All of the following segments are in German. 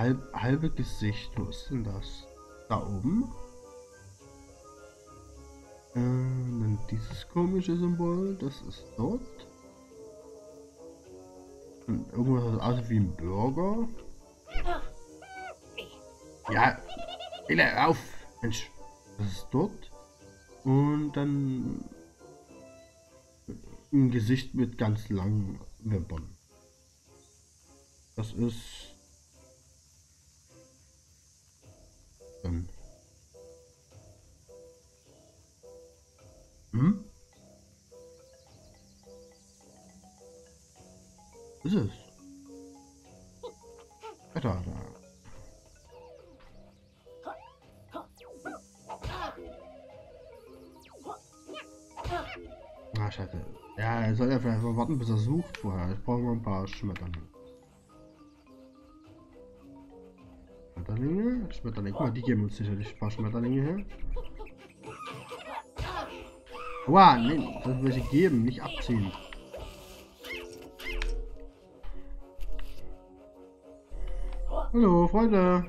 Halb, halbe Gesicht. Wo ist denn das? Da oben? Äh, dann dieses komische Symbol, das ist dort. Und irgendwas das aussieht wie ein Burger. Ja, Hille, auf! Mensch, das ist dort. Und dann ein Gesicht mit ganz langen Wimpern. Das ist dann. Hm? Ist es? Ja, da, da. Ah, scheiße. Ja, er soll ja vielleicht mal warten, bis er sucht vorher. Ich brauche mal ein paar Schmetterlinge. Schmetterlinge? Schmetterlinge. Guck mal, die geben uns sicherlich ein paar Schmetterlinge her. Wow, nein, das welche geben, nicht abziehen. Hallo, Freunde.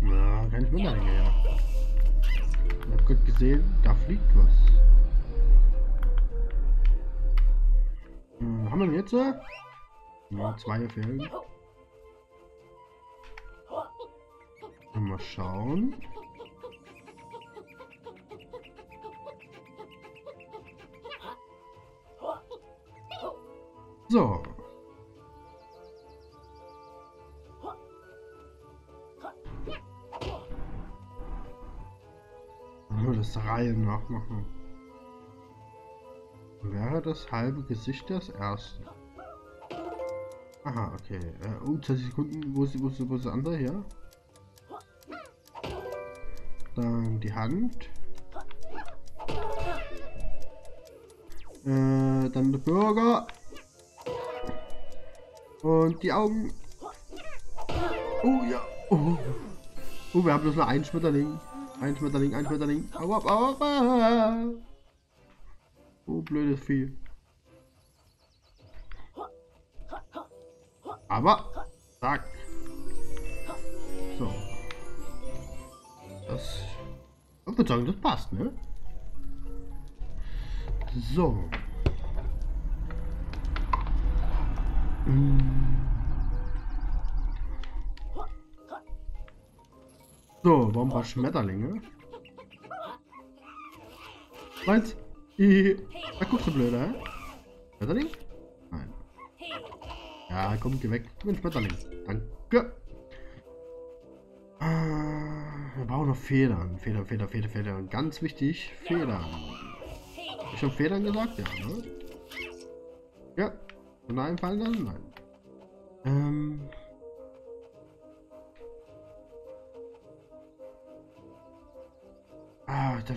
Na, keine Schmetterlinge her. Ich hab gerade gesehen, da fliegt was. Jetzt? Ja, zwei fehlen. Mal schauen. So. Das Reihe nachmachen. Wäre das halbe Gesicht das erste? Aha, okay. Äh, oh, 20 Sekunden. Wo ist, wo ist, wo ist das andere hier? Dann die Hand. Äh, dann der Bürger. Und die Augen. Oh ja. Oh. oh, wir haben bloß noch einen Schmetterling. Ein Schmetterling, ein Schmetterling. Au, au, au, au. Oh, blödes Vieh. Aber, zack. So. Das, ich würde sagen, das passt, ne? So. So, warum ein paar Schmetterlinge? Meins? Hihi. Da guckst du blöd, hä? Schmetterling? Nein. Ja, komm, geh weg. Ich bin Schmetterling. Danke. Ah, wir brauchen noch Federn. Federn, Federn, Federn, Federn. Ganz wichtig, Federn. Ich schon Federn gesagt? Ja, ne? Ja. Von einem fallen lassen? Nein. Ähm. Ah, da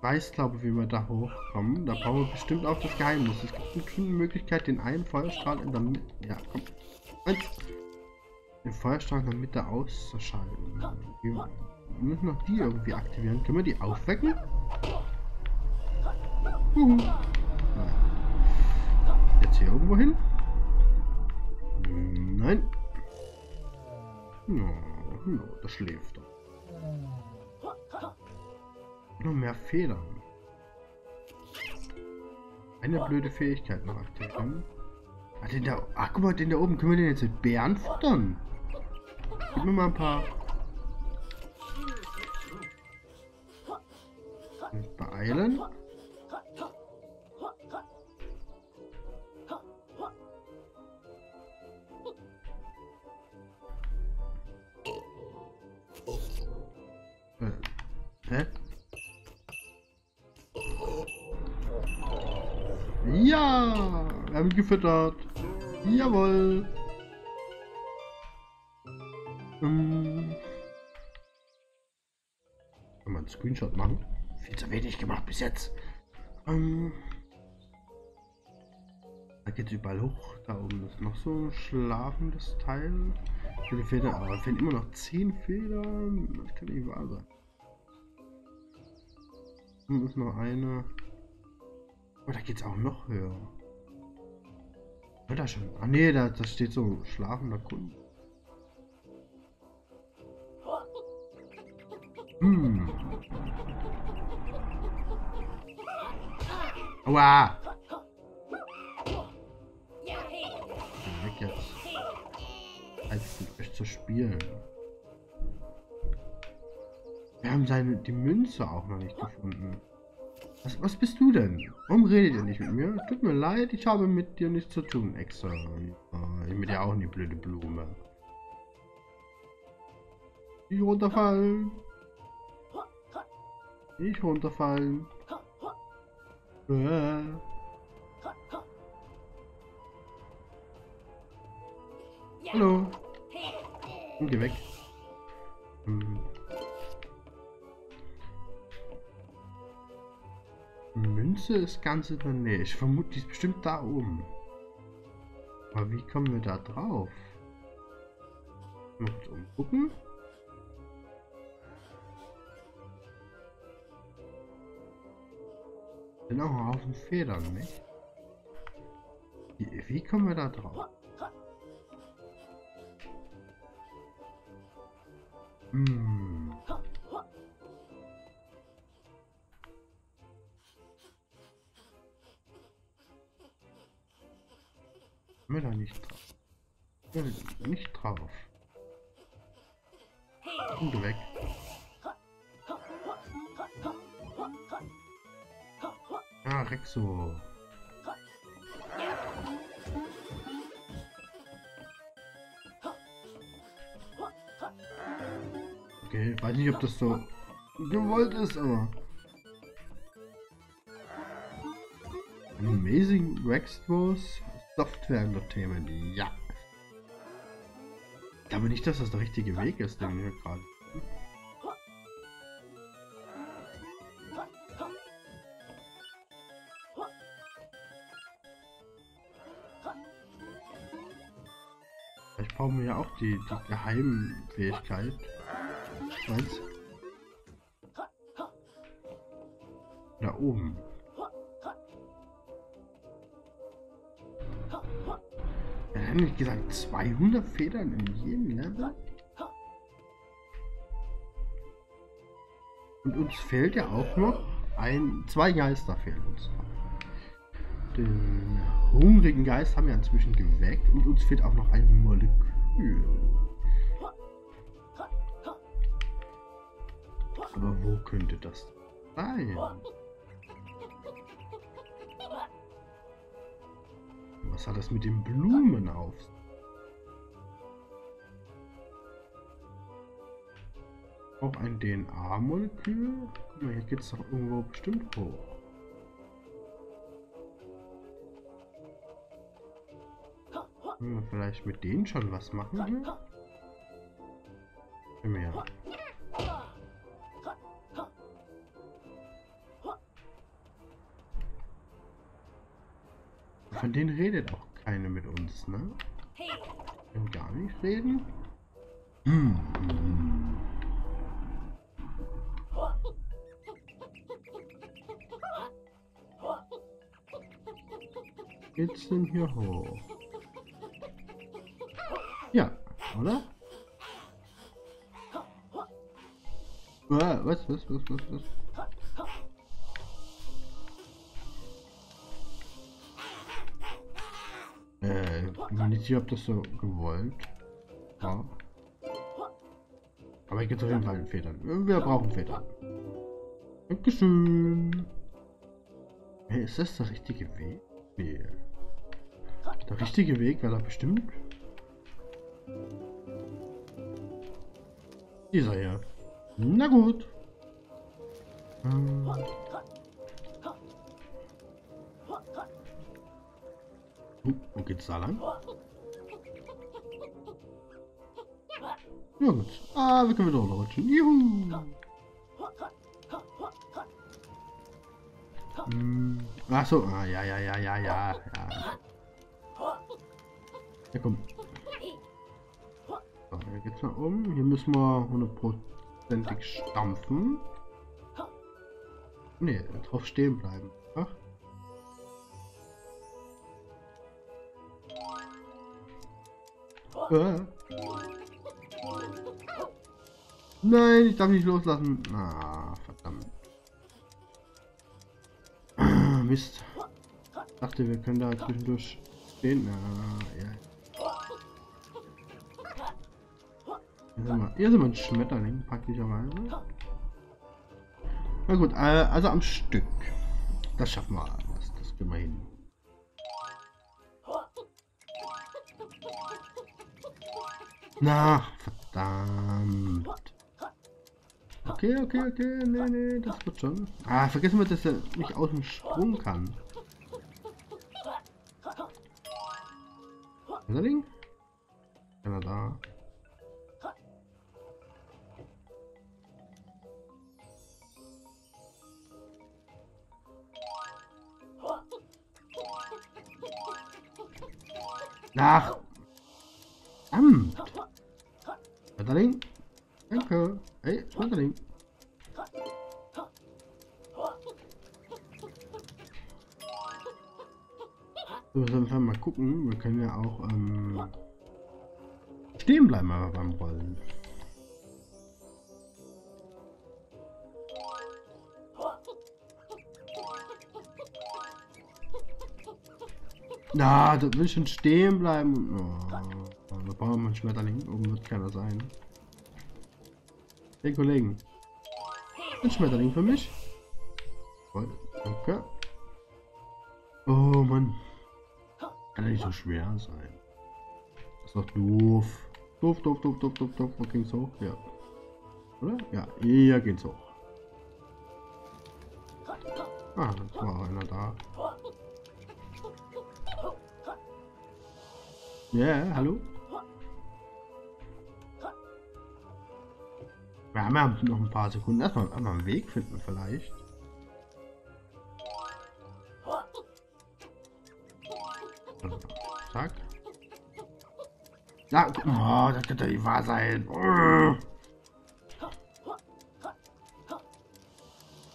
weiß, glaube ich, wie wir da hochkommen. Da brauchen wir bestimmt auch das Geheimnis. Es gibt bestimmt eine Möglichkeit, den einen Feuerstrahl in der Mitte. Ja, komm. Eins. Den Feuerstrahl in der Mitte auszuschalten. Wir müssen noch die irgendwie aktivieren. Können wir die aufwecken? Uh. Nein. Jetzt hier irgendwo hin? Nein. No, no, das schläft doch. Nur mehr Federn. Eine blöde Fähigkeit noch aktivieren. Ah, den da, ach, guck mal, den da oben. Können wir den jetzt mit Bären futtern? Gib mir mal ein paar. Beeilen. Gefüttert. Jawohl. Ähm. Kann man einen Screenshot machen? Viel zu wenig gemacht bis jetzt. Ähm. Da geht's überall hoch. Da oben ist noch so ein schlafendes Teil. Viele Federn, aber es immer noch 10 Federn. Das kann nicht wahr sein. Hier ist noch eine. Oh, da geht's auch noch höher. Hört er schon? Ah nee, da, da steht so schlafender Kunde. Hm. Aua! Weg jetzt. Als mit euch zu spielen. Wir haben seine die Münze auch noch nicht gefunden. Was, was bist du denn? Warum redet ihr nicht mit mir? Tut mir leid, ich habe mit dir nichts zu tun, Extra. Ich mit dir auch eine blöde Blume. Ich runterfallen. Ich runterfallen. Äh. Hallo. Und geh weg. Hm. Münze ist ganz in der Nähe. Ich vermute, die ist bestimmt da oben. Aber wie kommen wir da drauf? Noch umgucken. Sind auch ein Haufen Federn, nicht? Wie, wie kommen wir da drauf? Hm. Wir da nicht drauf. Wir nicht drauf. Und weg. Ah, Rexo. Okay, weiß nicht, ob das so gewollt ist, aber... Amazing Rex Wars Software Entertainment, ja. Ich glaube nicht, dass das der richtige Weg ist, den wir gerade. Vielleicht brauchen wir ja auch die, die Geheimfähigkeit. Was? Da oben. Nicht gesagt 200 Federn in jedem Level? Und uns fehlt ja auch noch ein, zwei Geister fehlen uns. Den hungrigen Geist haben wir inzwischen geweckt und uns fehlt auch noch ein Molekül. Aber wo könnte das sein? Was hat das mit den Blumen auf? Auch ein DNA-Molekül? Guck mal, hier geht es doch irgendwo bestimmt hoch. Können wir vielleicht mit denen schon was machen hier? Mehr. Von denen redet auch keine mit uns, ne? Können gar nicht reden? Hm. Geht's denn hier hoch? Ja, oder? Ah, was, was, was, was, was? Sicher, ob das so gewollt war. Aber ich gibt auf jeden Fall Federn. Wir brauchen Federn. Dankeschön. Hey, ist das der richtige Weg? Nee. Der richtige Weg wäre da bestimmt. Dieser hier. Na gut. Ähm. Uh, wo geht's da lang? Ja gut. Also können wir rutschen. Juhu! Hm. Ach so, ah, ja, ja, ja, ja, ja, ja. Ja, komm. So, hier geht's nach oben. Hier müssen wir hundertprozentig stampfen. Ne, drauf stehen bleiben. Ach. Ah. Nein, ich darf nicht loslassen. Ah, verdammt. Mist. Ich dachte, wir können da zwischendurch stehen. Na, ja. Hier sind wir, hier sind wir ein Schmetterling, praktischerweise. Na gut, äh, also am Stück. Das schaffen wir. Das, das kriegen wir hin. Na, verdammt. Okay, okay, okay. Nee, nee, das wird schon. Ah, vergessen wir, dass er nicht aus dem Sprung kann. Ding? Keiner da. Ach. Verdammt. Schmetterling. Danke. Hey, Schmetterling. So, müssen wir mal gucken. Wir können ja auch ähm, stehen bleiben aber beim Rollen. Na, das will schon stehen bleiben. Oh, da brauchen wir einen Schmetterling. Oben wird keiner sein. Hey Kollegen. Ein Schmetterling für mich. Voll. Danke. Oh Mann. Kann ja nicht so schwer sein. Das ist doch doof. Doof, doof, doof, doof, doof, doof. Wo ging's hoch? Ja. Oder? Ja, hier geht's hoch. Ah, das war einer da. Ja, yeah, hallo? Wir haben ja noch ein paar Sekunden. Erstmal einen Weg finden vielleicht. Zack. Ja, oh, das könnte nicht wahr sein. Oh.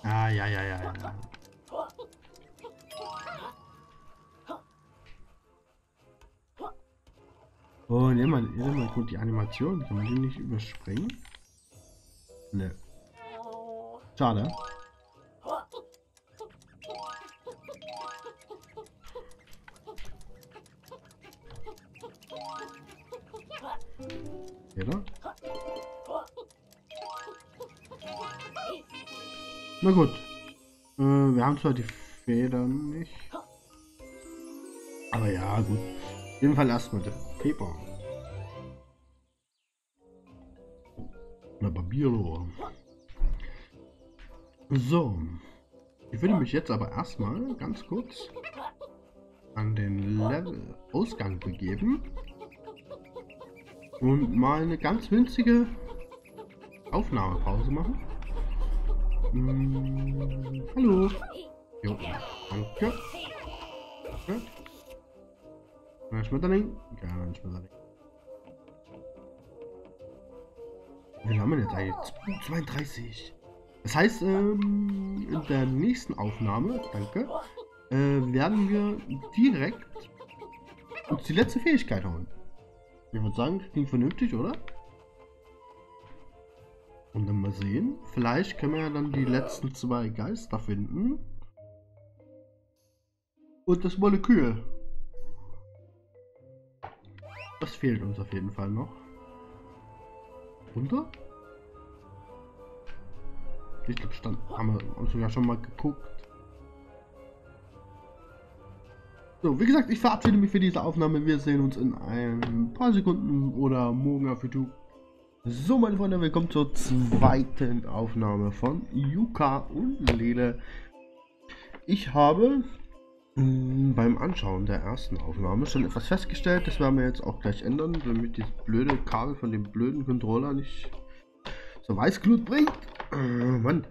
Ah, ja, ja, ja, ja. Oh, nimm mal, nimm mal gut die Animation. Kann man die nicht überspringen? Ne. Schade. Oder? Na gut. Äh, wir haben zwar die Federn nicht. Aber ja, gut. Auf jeden Fall erstmal den Paper. Na, Babilo. So. Ich würde mich jetzt aber erstmal ganz kurz an den Level Ausgang begeben und mal eine ganz winzige Aufnahmepause machen. Hm, hallo. Jo, danke. Danke. Ein Schmetterling? Ja, Schmetterling. Wie haben wir jetzt eigentlich? 32. Das heißt, ähm, in der nächsten Aufnahme, danke, äh, werden wir direkt uns die letzte Fähigkeit holen. Ich würde sagen, klingt vernünftig, oder? Und dann mal sehen. Vielleicht können wir ja dann die letzten zwei Geister finden. Und das Molekül. Das fehlt uns auf jeden Fall noch. Runter? Ich glaube, stand haben wir uns sogar schon mal geguckt. So, wie gesagt, ich verabschiede mich für diese Aufnahme. Wir sehen uns in ein paar Sekunden oder morgen auf YouTube. So, meine Freunde, willkommen zur zweiten Aufnahme von Yuka und Lele. Ich habe mh, mm, beim Anschauen der ersten Aufnahme schon etwas festgestellt. Das werden wir jetzt auch gleich ändern, damit dieses blöde Kabel von dem blöden Controller nicht so Weißglut bringt. Äh, Mann.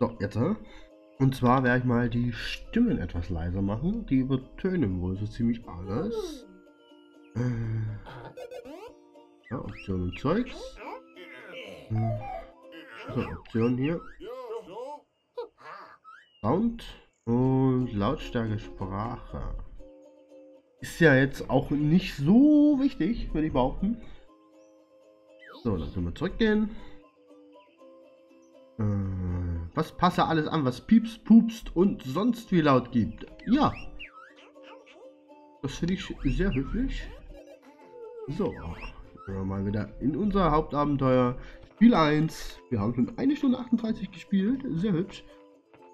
So, jetzt. Äh? Und zwar werde ich mal die Stimmen etwas leiser machen. Die übertönen wohl so ziemlich alles. Äh, ja, Optionen und Zeugs. Hm. So, Optionen hier. Sound und Lautstärke Sprache. Ist ja jetzt auch nicht so wichtig, würde ich behaupten. So, dann können wir zurückgehen. Äh, was passe alles an, was piepst, pupst und sonst wie laut gibt? Ja. Das finde ich sehr höflich. So, mal wieder in unser Hauptabenteuer. Spiel 1. Wir haben schon eine Stunde 38 gespielt. Sehr hübsch.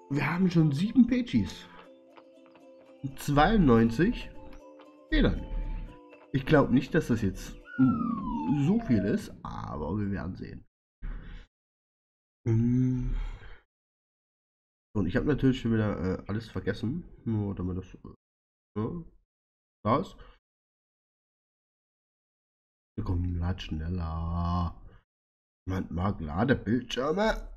Wir haben schon sieben Pages. 92 Federn. Ich glaube nicht, dass das jetzt so viel ist, aber wir werden sehen. Hm. Und ich habe natürlich schon wieder äh, alles vergessen, nur damit das äh, da ist. Wir kommen lad schneller. Man mag Ladebildschirme.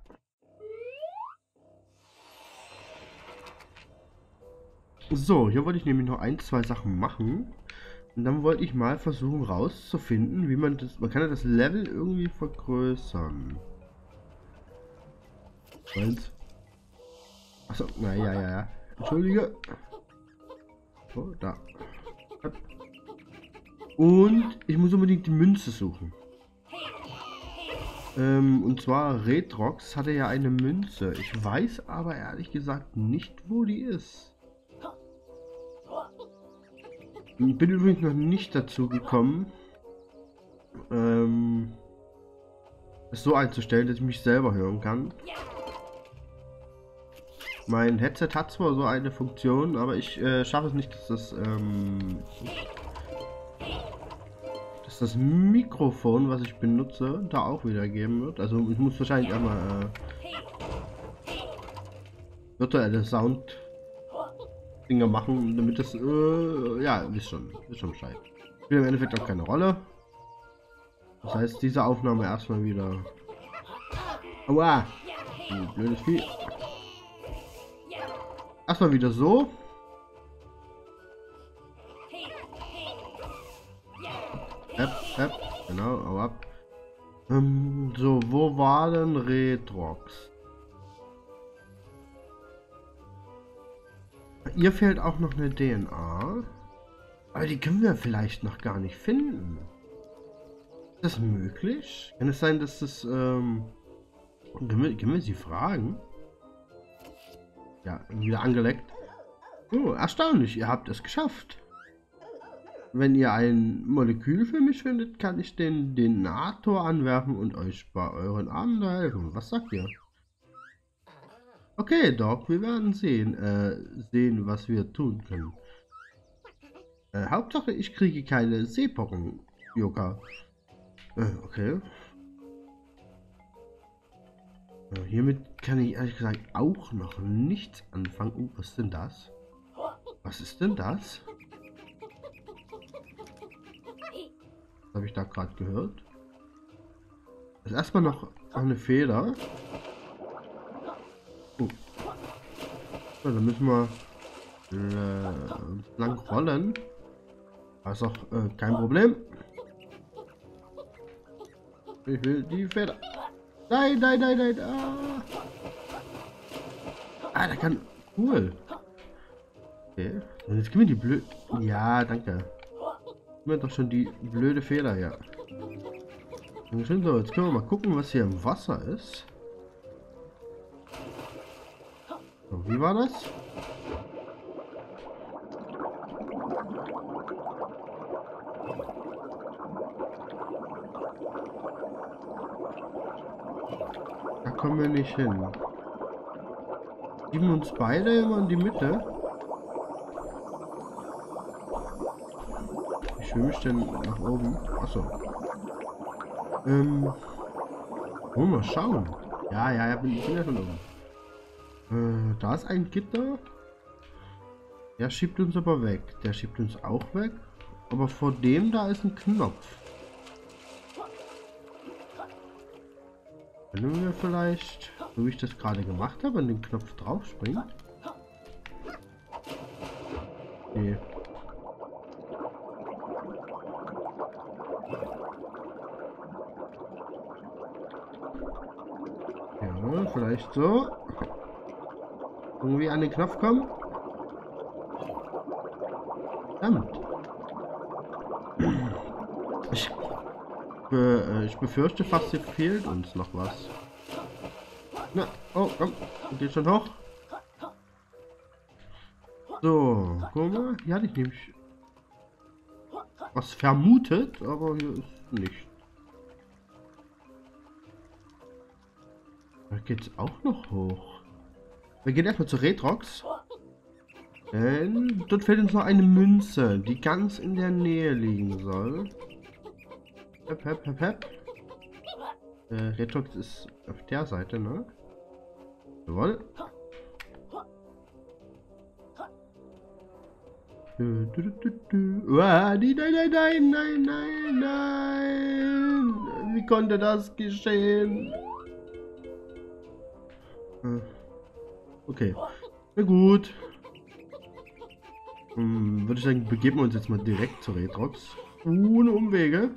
So, hier wollte ich nämlich noch ein, zwei Sachen machen. Und dann wollte ich mal versuchen rauszufinden, wie man das... Man kann ja das Level irgendwie vergrößern. Eins. Achso, na ja, ja, ja. Entschuldige. So, da. Und ich muss unbedingt die Münze suchen. Ähm, und zwar Retrox hatte ja eine Münze. Ich weiß aber ehrlich gesagt nicht, wo die ist. Ich bin übrigens noch nicht dazu gekommen, ähm, es so einzustellen, dass ich mich selber hören kann. Mein Headset hat zwar so eine Funktion, aber ich äh, schaffe es nicht, dass das, ähm, dass das Mikrofon, was ich benutze, da auch wiedergeben wird. Also ich muss wahrscheinlich einmal äh, virtuelle Sound Dinge machen, damit es, äh, ja, wisst schon, wisst schon Bescheid. Spielt im Endeffekt auch keine Rolle. Das heißt, diese Aufnahme erstmal wieder. Aua! Blödes Vieh. Erstmal wieder so. App, App, genau, hau ab. Ähm, so, wo war denn Retrox? Ihr fehlt auch noch eine DNA. Aber die können wir vielleicht noch gar nicht finden. Ist das möglich? Kann es sein, dass das... Ähm, können, wir, können wir sie fragen? Ja, wieder angeleckt. Oh, erstaunlich, ihr habt es geschafft. Wenn ihr ein Molekül für mich findet, kann ich den Denator anwerfen und euch bei euren Armen helfen. Was sagt ihr? Okay, Doc, wir werden sehen, äh, sehen, was wir tun können. Äh, Hauptsache, ich kriege keine Seepocken, Joka. Äh, okay. Hiermit kann ich ehrlich gesagt auch noch nichts anfangen. Oh, was ist denn das? Was ist denn das? Was habe ich da gerade gehört? Das ist erstmal noch eine Feder. So, dann müssen wir äh, lang rollen. Das ist auch äh, kein Problem. Ich will die Feder. Nein, nein, nein, nein. Ah, ah der kann. Cool. Okay. Und jetzt gib mir die blöd. Ja, danke. Gib mir doch schon die blöde Feder, ja. So, jetzt können wir mal gucken, was hier im Wasser ist. So, wie war das? Kommen wir nicht hin. Geben uns beide immer in die Mitte. Wie schwimme ich denn nach oben? Achso. Ähm. Oh, mal schauen. Ja, ja, ja, bin, ich ja schon oben. Äh, da ist ein Gitter. Der schiebt uns aber weg. Der schiebt uns auch weg. Aber vor dem da ist ein Knopf. Können wir vielleicht, so wie ich das gerade gemacht habe, an den Knopf drauf springen? Nee. Ja, vielleicht so. Irgendwie an den Knopf kommen? Verdammt. Äh, ich befürchte fast, hier fehlt uns noch was. Na, oh, komm, geht schon hoch. So, guck mal, hier hatte ich nämlich was vermutet, aber hier ist nicht. Da geht's auch noch hoch. Wir gehen erstmal zu Retrox. Denn dort fehlt uns noch eine Münze, die ganz in der Nähe liegen soll. Hep, hep, hep, hep. Äh, Retrox ist auf der Seite, ne? Jawohl. Du, du, du, du, ah, nein, nein, nein, nein, nein, nein. Wie konnte das geschehen? Äh, okay. Na gut. Hm, Würde ich sagen, begeben wir uns jetzt mal direkt zu Retrox. Ohne Umwege.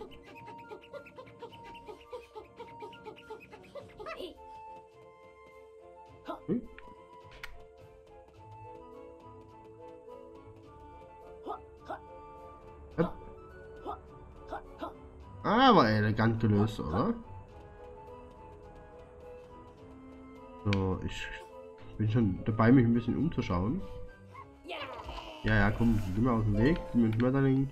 Aber elegant gelöst, oder? So, ich bin schon dabei, mich ein bisschen umzuschauen. Ja, ja, komm, geh mal aus dem Weg. Geh mir Schmetterling.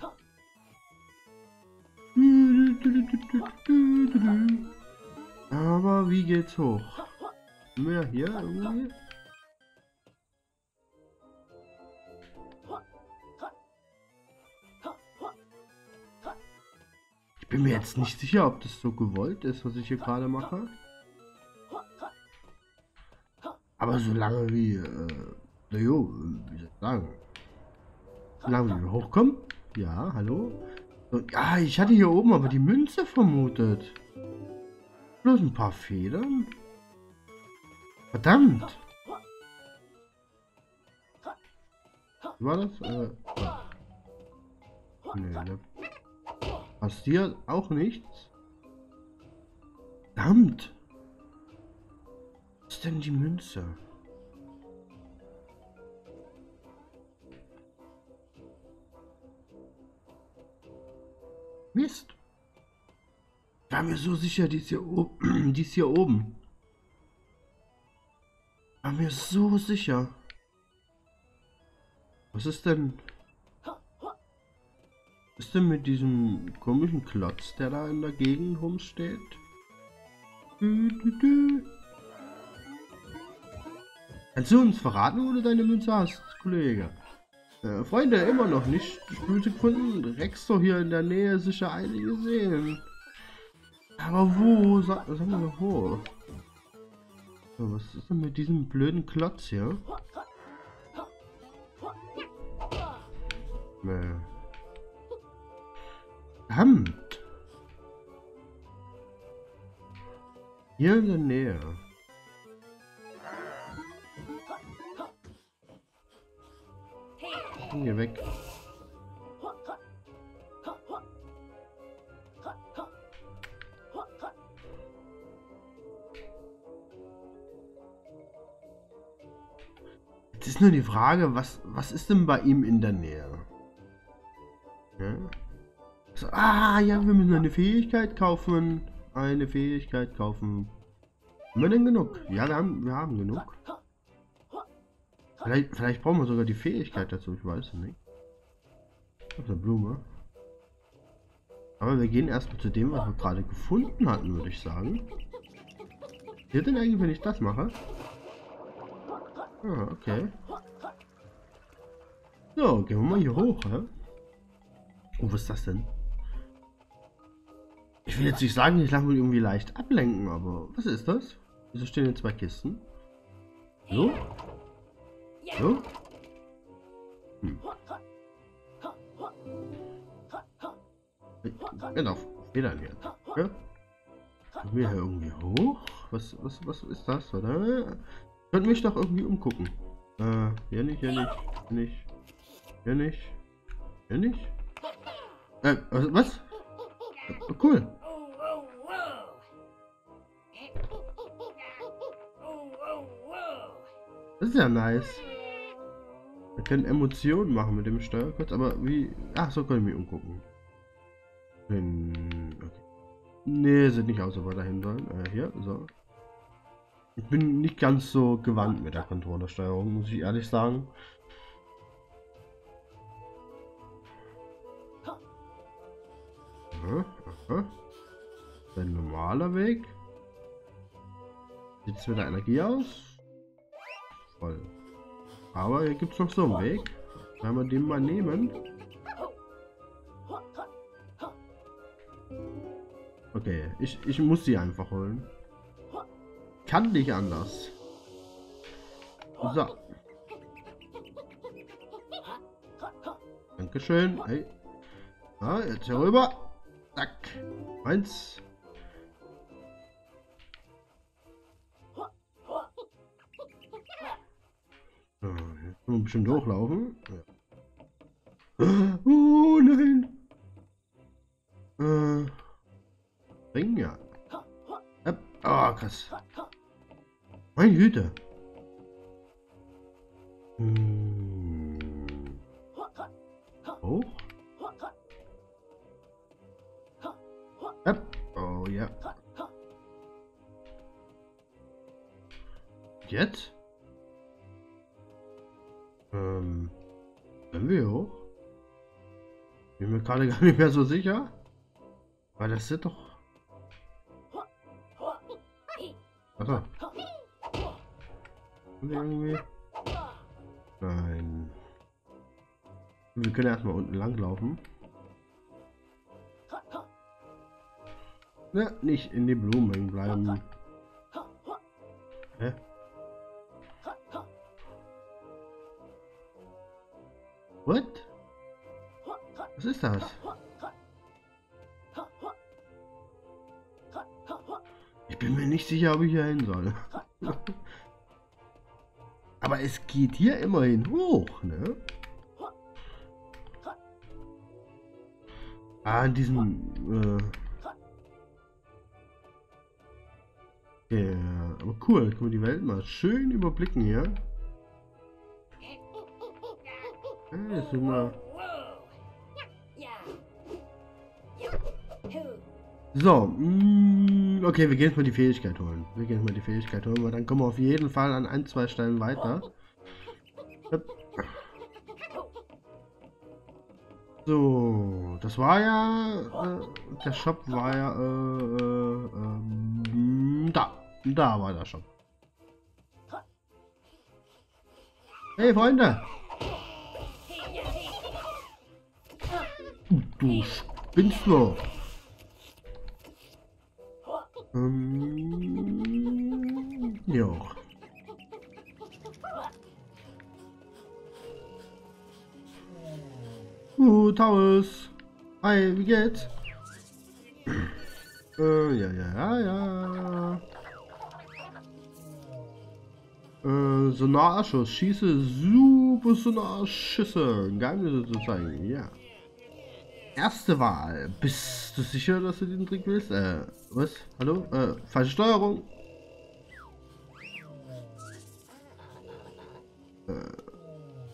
Aber wie geht's hoch? Sind wir hier irgendwie? Ich bin mir jetzt nicht sicher, ob das so gewollt ist, was ich hier gerade mache. Aber solange wie, äh, jo, wie soll ich sagen, solange wir hochkommen, ja, hallo. So, ja, ich hatte hier oben aber die Münze vermutet. Bloß ein paar Federn. Verdammt. Wie war das? Äh, nee, ne. Passiert auch nichts. Verdammt ist denn die Münze? Mist. Ich war mir so sicher, die ist hier oben. Die ist hier oben. War mir so sicher. Was ist denn? Ist denn mit diesem komischen Klotz, der da in der Gegend rumsteht? Du, du, du. Kannst du uns verraten, wo du deine Münze hast, Kollege? Äh, Freunde, immer noch nicht Spülte gefunden. Rex doch hier in der Nähe sicher einige sehen. Aber wo? Sag, sag mal wo. So, was ist denn mit diesem blöden Klotz hier? Nee. Verdammt! Hier in der Nähe. Hier weg. Jetzt ist nur die Frage, was, was ist denn bei ihm in der Nähe? Ah, ja, wir müssen eine Fähigkeit kaufen. Eine Fähigkeit kaufen. Haben wir denn genug? Ja, wir haben, wir haben genug. Vielleicht, vielleicht brauchen wir sogar die Fähigkeit dazu, ich weiß es nicht. Das eine Blume. Aber wir gehen erstmal zu dem, was wir gerade gefunden hatten, würde ich sagen. Hier denn eigentlich, wenn ich das mache? Ah, okay. So, gehen wir mal hier hoch, hä? Oh, was ist das denn? Ich will jetzt nicht sagen, ich lasse mich irgendwie leicht ablenken, aber was ist das? Wieso stehen hier zwei Kisten? So? So? Hm. Genau, Federn jetzt. Ja? Wir hier irgendwie hoch? Was, was, was ist das, oder? Könnt mich doch irgendwie umgucken. Äh, hier nicht, hier nicht, hier nicht, hier nicht, hier nicht. Äh, was? Oh, cool. Das ist ja nice. Wir können Emotionen machen mit dem Steuerkreuz, aber wie... Ach, so können wir umgucken. Okay. Nee, sieht nicht aus, wir dahin sollen. Äh, hier, so. Ich bin nicht ganz so gewandt mit der Controllersteuerung, muss ich ehrlich sagen. Ein normaler Weg. Sieht es mit der Energie aus? Voll. Aber hier gibt es noch so einen Weg. Wenn wir den mal nehmen. Okay, ich, ich muss sie einfach holen. Kann nicht anders. So. Dankeschön. Hey. Ah, jetzt hier rüber. Zack. Eins. So, jetzt wir bestimmt hochlaufen. Ja. Oh nein. Äh. Ring ja. Ah, oh, krass. Meine Güte. Hm. Hoch? Yep. Oh ja. Jetzt? Ähm. Sind wir hoch? Bin mir gerade gar nicht mehr so sicher. Weil das sind doch. Achso. Irgendwie. Nein. Wir können erstmal unten lang laufen. Ne, nicht in die Blumen bleiben. Hä? Ist das? Ich bin mir nicht sicher, ob ich hier hin soll. Aber es geht hier immerhin hoch, ne? Ah, in diesem... Äh Ja, aber cool, können wir die Welt mal schön überblicken hier. Ja, jetzt sind So, mh, okay, wir gehen jetzt mal die Fähigkeit holen. Wir gehen jetzt mal die Fähigkeit holen, weil dann kommen wir auf jeden Fall an ein, zwei Stellen weiter. So, das war ja, äh, der Shop war ja, äh, äh, ähm, da, da war der Shop. Hey Freunde! Du spinnst nur. Ähm, ja. Uh, Taurus. Hi, wie geht's? äh, ja, ja, ja, ja. Äh, Sonarschuss. Schieße super Sonarschüsse. Geheimnisse zu zeigen. Ja. Erste Wahl. Bist du sicher, dass du den Trick willst? Äh, was? Hallo? Äh, falsche Steuerung. Äh,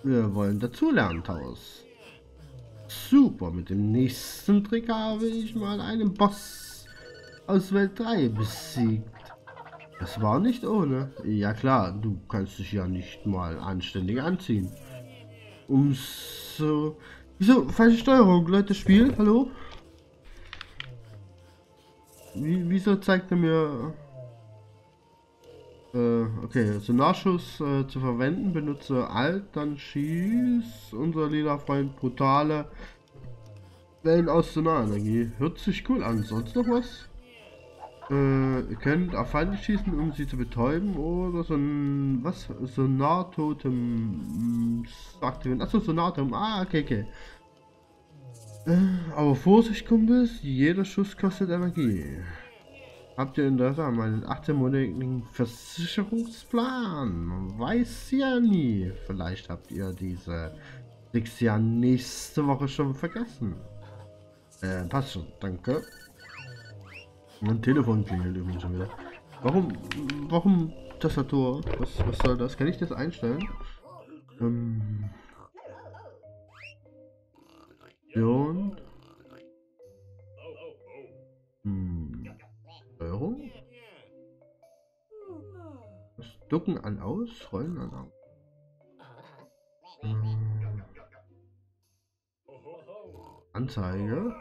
wir wollen dazulernen, Taurus. Super, mit dem nächsten Trick habe ich mal einen Boss aus Welt 3 besiegt. Das war nicht ohne. Ja klar, du kannst dich ja nicht mal anständig anziehen. Umso... Wieso? Falsche Steuerung, Leute, Spiel? Hallo? Wie, wieso zeigt er mir... Äh, okay, so Nachschuss äh, zu verwenden, benutze Alt, dann schieß unser lila Freund brutale Wellen aus Sonarenergie. Hört sich cool an. Sonst noch was? Äh, könnt auf Feinde schießen, um sie zu betäuben oder so ein, was? Sonartotem aktivieren. Achso, Sonartotem. Ah, okay, okay. Äh, aber Vorsicht, Kumpels, jeder Schuss kostet Energie. Habt ihr Interesse an meinen 18-monatigen Versicherungsplan? Man weiß ja nie. Vielleicht habt ihr diese Tricks ja nächste Woche schon vergessen. Äh, passt schon, danke. Mein Telefon klingelt übrigens schon wieder. Warum, warum Tastatur? Was, was soll das? Kann ich das einstellen? Ähm. Option. Hm. Steuerung. Das Ducken an aus, Rollen an aus. Hm. Anzeige.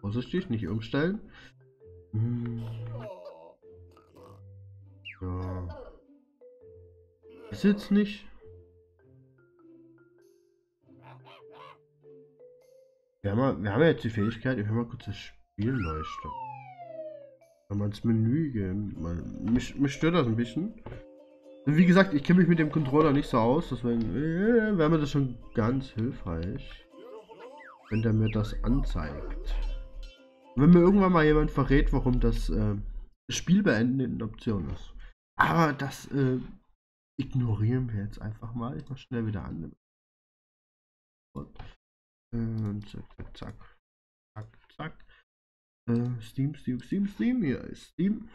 Vorsichtig, nicht umstellen. Hm. Ja. Ist jetzt nicht. Wir haben, wir haben jetzt die Fähigkeit, ich will mal kurz das Spiel neu. Wenn man ins Menü gehen. Mich, mich stört das ein bisschen. Wie gesagt, ich kenne mich mit dem Controller nicht so aus, deswegen äh, wäre mir das schon ganz hilfreich, wenn der mir das anzeigt. Wenn mir irgendwann mal jemand verrät, warum das äh, Spiel beenden eine Option ist. Aber das äh, ignorieren wir jetzt einfach mal. Ich mach schnell wieder an. Und, äh, zack, zack, zack. Zack. Äh, Steam, Steam, Steam, Steam. Hier ist Steam.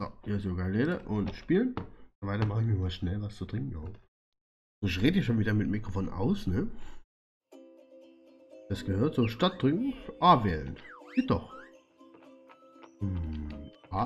So, hier sogar Leder und spielen. Weiter mache ich mir mal schnell was zu trinken auf. Ich rede schon wieder mit Mikrofon aus, ne? Das gehört so Stadt trinken. A wählen. Geht doch. Hm, A.